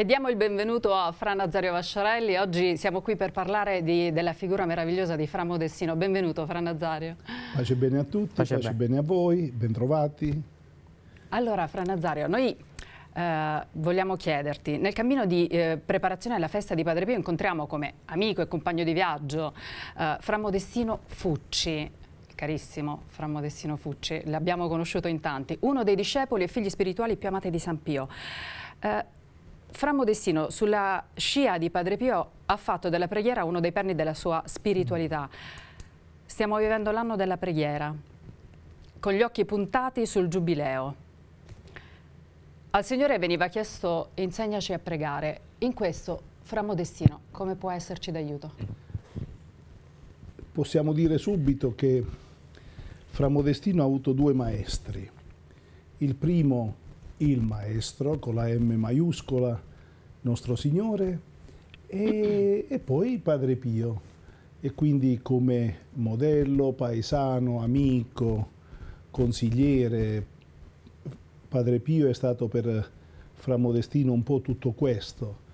E diamo il benvenuto a Fra Nazario Vasciarelli. Oggi siamo qui per parlare di, della figura meravigliosa di Fra Modestino. Benvenuto Fra Nazario. Pace bene a tutti, pace, pace bene. bene a voi, bentrovati. Allora Fra Nazario, noi eh, vogliamo chiederti, nel cammino di eh, preparazione alla festa di Padre Pio incontriamo come amico e compagno di viaggio eh, Fra Modestino Fucci, carissimo Fra Modestino Fucci, l'abbiamo conosciuto in tanti, uno dei discepoli e figli spirituali più amati di San Pio. Fra Modestino, sulla scia di Padre Pio, ha fatto della preghiera uno dei perni della sua spiritualità. Stiamo vivendo l'anno della preghiera, con gli occhi puntati sul Giubileo. Al Signore veniva chiesto insegnaci a pregare. In questo, Fra Modestino, come può esserci d'aiuto? Possiamo dire subito che Fra Modestino ha avuto due maestri. Il primo il Maestro con la M maiuscola, nostro Signore, e, e poi Padre Pio. E quindi come modello, paesano, amico, consigliere, Padre Pio è stato per Fra Modestino un po' tutto questo.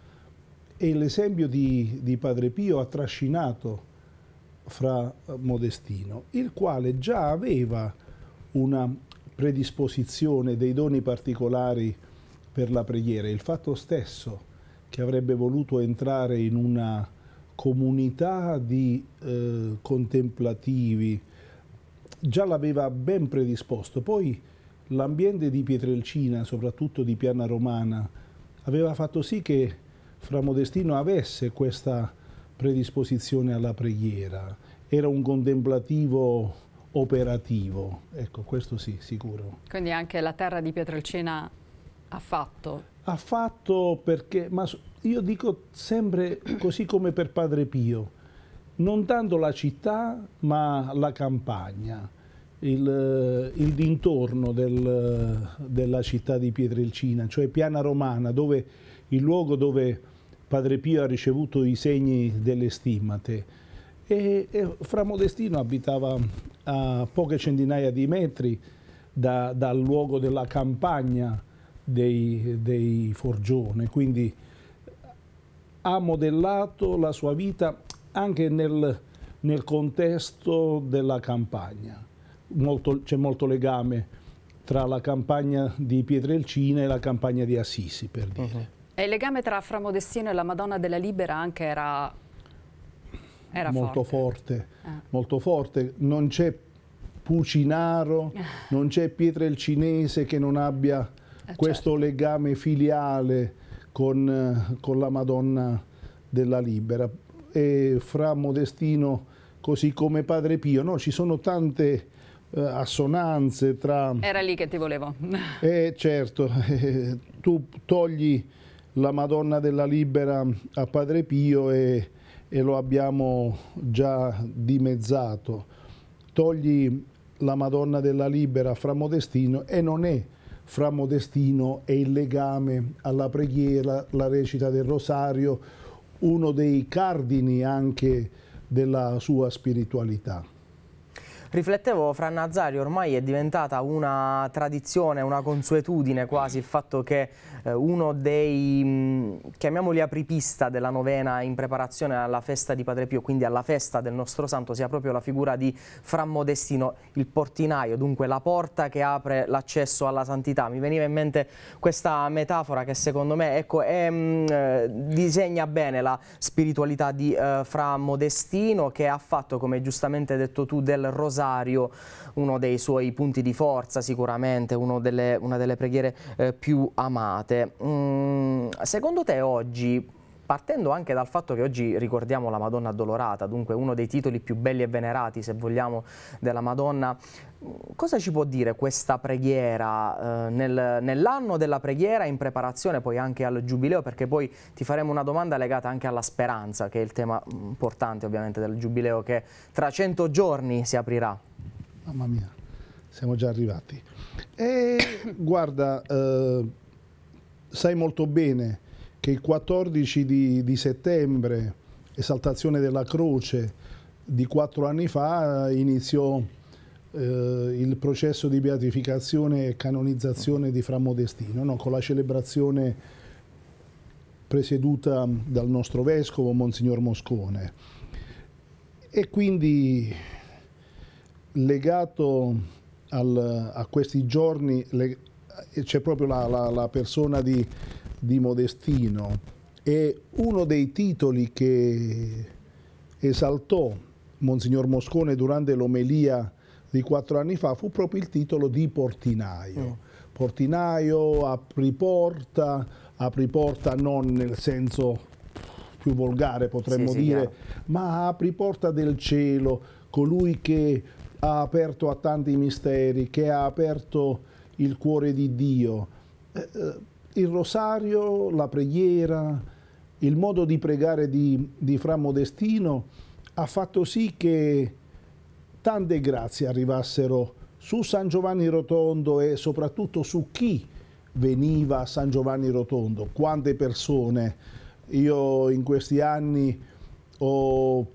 E l'esempio di, di Padre Pio ha trascinato Fra Modestino, il quale già aveva una predisposizione dei doni particolari per la preghiera, il fatto stesso che avrebbe voluto entrare in una comunità di eh, contemplativi, già l'aveva ben predisposto. Poi l'ambiente di Pietrelcina, soprattutto di Piana Romana, aveva fatto sì che Fra Modestino avesse questa predisposizione alla preghiera. Era un contemplativo operativo, ecco questo sì, sicuro. Quindi anche la terra di Pietrelcina ha fatto? Ha fatto perché, ma io dico sempre così come per Padre Pio, non tanto la città ma la campagna, il, il dintorno del, della città di Pietrelcina, cioè Piana Romana, dove, il luogo dove Padre Pio ha ricevuto i segni delle stimmate. E, e Fra Modestino abitava a poche centinaia di metri da, dal luogo della campagna dei, dei Forgione, quindi ha modellato la sua vita anche nel, nel contesto della campagna. C'è molto legame tra la campagna di Pietrelcina e la campagna di Assisi, per dire. Uh -huh. E il legame tra Fra Modestino e la Madonna della Libera anche era era molto forte, forte ah. molto forte. Non c'è Pucinaro, non c'è Pietra il Cinese che non abbia eh, questo certo. legame filiale con, con, la Madonna della Libera. E fra Modestino, così come Padre Pio, no? ci sono tante eh, assonanze tra... Era lì che ti volevo. eh, certo, eh, tu togli la Madonna della Libera a Padre Pio e e lo abbiamo già dimezzato. Togli la Madonna della Libera fra Modestino e non è fra Modestino e il legame alla preghiera, la recita del rosario, uno dei cardini anche della sua spiritualità. Riflettevo fra Nazario, ormai è diventata una tradizione, una consuetudine quasi il fatto che eh, uno dei, mh, chiamiamoli apripista della novena in preparazione alla festa di Padre Pio, quindi alla festa del nostro santo, sia proprio la figura di Fra Modestino, il portinaio, dunque la porta che apre l'accesso alla santità. Mi veniva in mente questa metafora che secondo me ecco, è, mh, eh, disegna bene la spiritualità di eh, Fra Modestino che ha fatto, come giustamente detto tu, del rosario rosario, uno dei suoi punti di forza sicuramente, delle, una delle preghiere eh, più amate. Mm, secondo te oggi partendo anche dal fatto che oggi ricordiamo la Madonna Addolorata, dunque uno dei titoli più belli e venerati, se vogliamo, della Madonna, cosa ci può dire questa preghiera eh, nel, nell'anno della preghiera in preparazione poi anche al Giubileo, perché poi ti faremo una domanda legata anche alla speranza, che è il tema importante ovviamente del Giubileo che tra cento giorni si aprirà. Mamma mia, siamo già arrivati. E guarda, eh, sai molto bene che il 14 di, di settembre, esaltazione della croce di quattro anni fa, iniziò eh, il processo di beatificazione e canonizzazione di Fra Modestino, no? con la celebrazione presieduta dal nostro vescovo Monsignor Moscone. E quindi legato al, a questi giorni c'è proprio la, la, la persona di, di Modestino e uno dei titoli che esaltò Monsignor Moscone durante l'omelia di quattro anni fa fu proprio il titolo di portinaio. Mm. Portinaio, apri porta, apri porta non nel senso più volgare potremmo sì, dire, sì, ma apri porta del cielo, colui che ha aperto a tanti misteri, che ha aperto il cuore di Dio. Eh, eh, il rosario, la preghiera, il modo di pregare di, di Fra Modestino ha fatto sì che tante grazie arrivassero su San Giovanni Rotondo e soprattutto su chi veniva a San Giovanni Rotondo, quante persone. Io in questi anni ho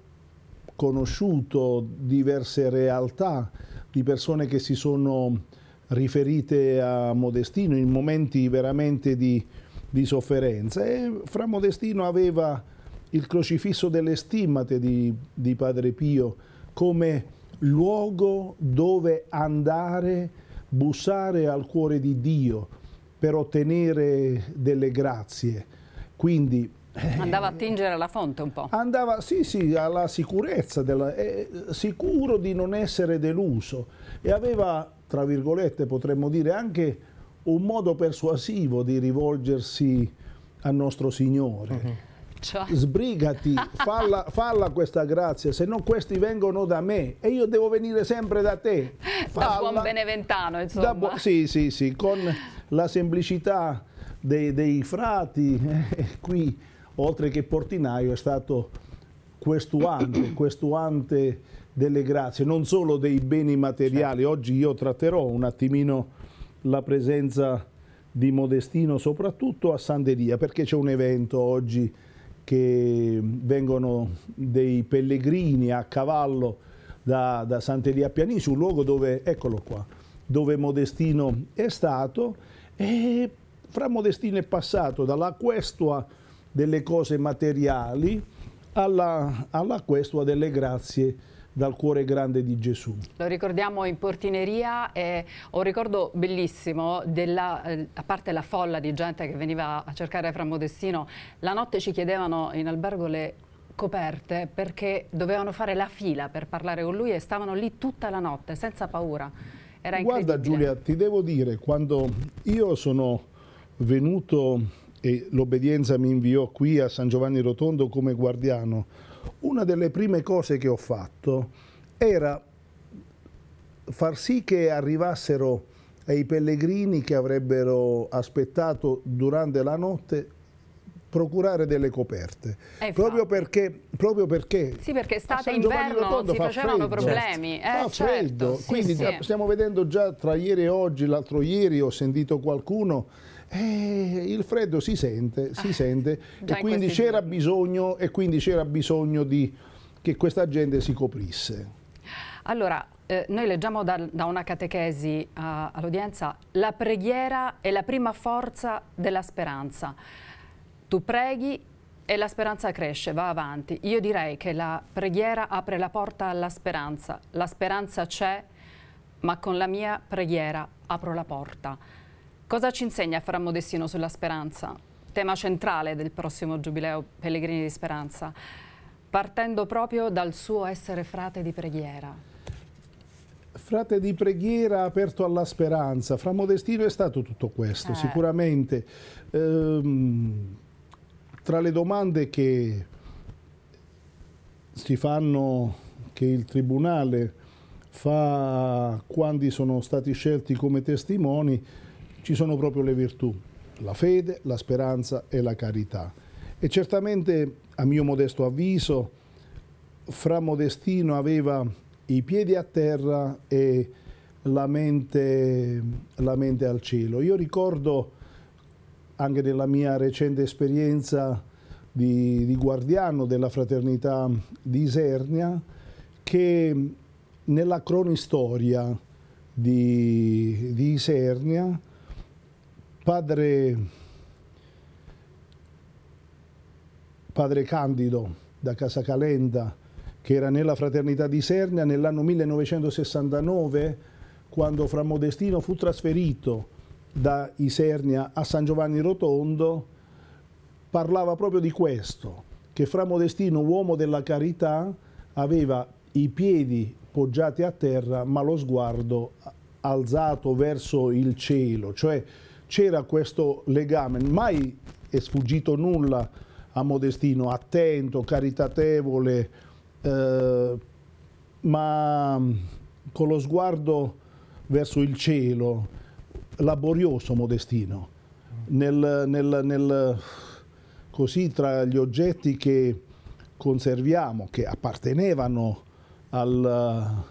conosciuto diverse realtà di persone che si sono riferite a Modestino in momenti veramente di, di sofferenza e Fra Modestino aveva il crocifisso delle stimmate di, di Padre Pio come luogo dove andare, bussare al cuore di Dio per ottenere delle grazie. Quindi Andava a tingere alla fonte un po'. Andava, sì, sì, alla sicurezza, della, eh, sicuro di non essere deluso e aveva, tra virgolette, potremmo dire anche un modo persuasivo di rivolgersi al nostro Signore. Uh mhm. -huh. Cioè. Sbrigati, falla, falla, questa grazia, se no questi vengono da me e io devo venire sempre da te. Falla, da buon beneventano, insomma. Bu sì, sì, sì, con la semplicità dei, dei frati, eh, qui oltre che portinaio è stato questuante, questuante delle grazie, non solo dei beni materiali. Certo. Oggi io tratterò un attimino la presenza di Modestino, soprattutto a Sanderia, perché c'è un evento oggi che vengono dei pellegrini a cavallo da, da Santeria Pianisi, un luogo dove, eccolo qua, dove Modestino è stato e fra Modestino è passato dalla questua delle cose materiali alla, alla questua delle grazie dal cuore grande di Gesù. Lo ricordiamo in portineria e ho un ricordo bellissimo, della, eh, a parte la folla di gente che veniva a cercare Fra Modestino, la notte ci chiedevano in albergo le coperte perché dovevano fare la fila per parlare con lui e stavano lì tutta la notte senza paura. Era Guarda Giulia, ti devo dire, quando io sono venuto e l'obbedienza mi inviò qui a San Giovanni Rotondo come guardiano, una delle prime cose che ho fatto era far sì che arrivassero ai pellegrini che avrebbero aspettato durante la notte procurare delle coperte. Eh, proprio perché, proprio perché sì perché estate inverno si facevano freddo, problemi. Eh, fa certo. freddo. sì, quindi sì. stiamo vedendo già tra ieri e oggi l'altro ieri ho sentito qualcuno eh, il freddo si sente, si ah, sente e quindi c'era bisogno, e quindi c'era bisogno di, che questa gente si coprisse. Allora, eh, noi leggiamo da, da una catechesi uh, all'udienza la preghiera è la prima forza della speranza. Tu preghi e la speranza cresce, va avanti. Io direi che la preghiera apre la porta alla speranza. La speranza c'è, ma con la mia preghiera apro la porta. Cosa ci insegna Fra Modestino sulla speranza? Tema centrale del prossimo Giubileo Pellegrini di Speranza, partendo proprio dal suo essere frate di preghiera. Frate di preghiera aperto alla speranza. Fra Modestino è stato tutto questo, eh. sicuramente. Ehm, tra le domande che si fanno, che il Tribunale fa quando sono stati scelti come testimoni, ci sono proprio le virtù, la fede, la speranza e la carità. E certamente, a mio modesto avviso, Fra Modestino aveva i piedi a terra e la mente, la mente al cielo. Io ricordo anche nella mia recente esperienza di, di, guardiano della fraternità di Isernia che nella cronistoria di, di Isernia padre padre Candido da Casa Calenda, che era nella fraternità di Sernia nell'anno 1969, quando Fra Modestino fu trasferito da Isernia a San Giovanni Rotondo, parlava proprio di questo, che Fra Modestino, uomo della carità, aveva i piedi poggiati a terra ma lo sguardo alzato verso il cielo, cioè c'era questo legame, mai è sfuggito nulla a Modestino, attento, caritatevole, eh, ma con lo sguardo verso il cielo, laborioso Modestino, nel, nel, nel, così tra gli oggetti che conserviamo, che appartenevano al,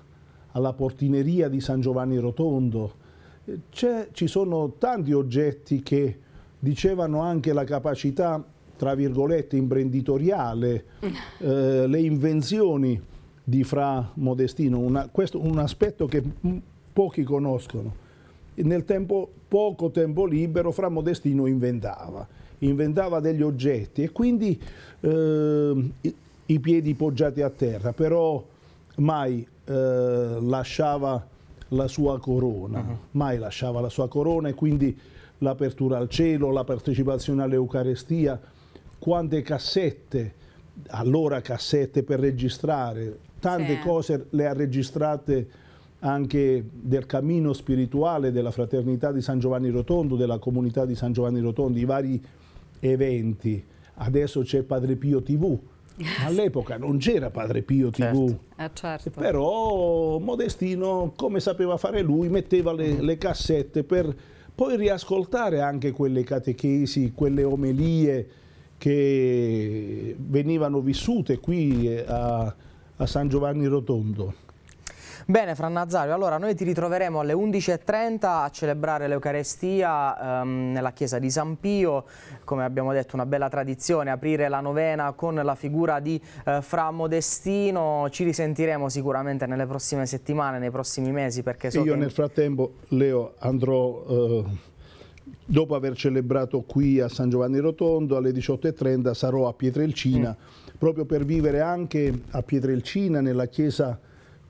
alla portineria di San Giovanni Rotondo, ci sono tanti oggetti che dicevano anche la capacità, tra virgolette, imprenditoriale, eh, le invenzioni di Fra Modestino, una, questo un aspetto che pochi conoscono. Nel tempo, poco tempo libero, Fra Modestino inventava, inventava degli oggetti e quindi eh, i, piedi poggiati a terra, però mai eh, lasciava la sua corona, uh -huh. mai lasciava la sua corona e quindi l'apertura al cielo, la partecipazione all'Eucarestia, quante cassette, allora cassette per registrare, tante sì. cose le ha registrate anche del cammino spirituale della fraternità di San Giovanni Rotondo, della comunità di San Giovanni Rotondo, i vari eventi. Adesso c'è Padre Pio TV, All'epoca non c'era Padre Pio TV, certo. Eh, certo. però Modestino, come sapeva fare lui, metteva le, le, cassette per poi riascoltare anche quelle catechesi, quelle omelie che venivano vissute qui a, a San Giovanni Rotondo. Bene Fra Nazario, allora noi ti ritroveremo alle 11.30 a celebrare l'Eucarestia ehm, nella chiesa di San Pio, come abbiamo detto una bella tradizione, aprire la novena con la figura di eh, Fra Modestino, ci risentiremo sicuramente nelle prossime settimane, nei prossimi mesi perché so Io nel frattempo Leo andrò... Eh, dopo aver celebrato qui a San Giovanni Rotondo alle 18.30 sarò a Pietrelcina mm. proprio per vivere anche a Pietrelcina nella chiesa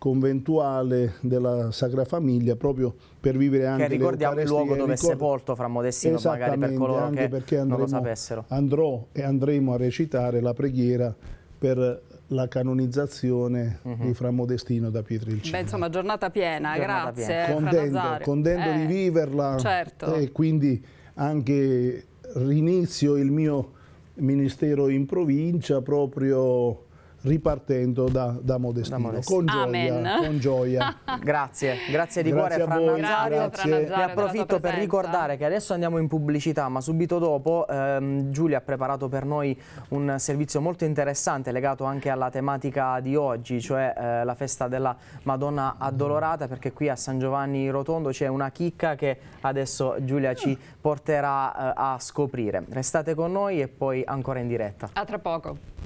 conventuale della Sacra Famiglia proprio per vivere anche che ricordiamo il luogo dove è sepolto fra Modestino magari per coloro che andremo, non lo sapessero andrò e andremo a recitare la preghiera per la canonizzazione uh mhm. -huh. di Fra Modestino da Pietrelcina. Beh, insomma, giornata piena, giornata grazie. Piena. Contento, contento eh, di viverla certo. e quindi anche rinizio il mio ministero in provincia proprio ripartendo da, da, Modestino, da Modestino. Con, gioia, con gioia. grazie, grazie di grazie cuore Fran voi, Nazario. Grazie. Ne approfitto per ricordare che adesso andiamo in pubblicità, ma subito dopo ehm, Giulia ha preparato per noi un servizio molto interessante legato anche alla tematica di oggi, cioè eh, la festa della Madonna Addolorata, perché qui a San Giovanni Rotondo c'è una chicca che adesso Giulia ci porterà eh, a scoprire. Restate con noi e poi ancora in diretta. A tra poco.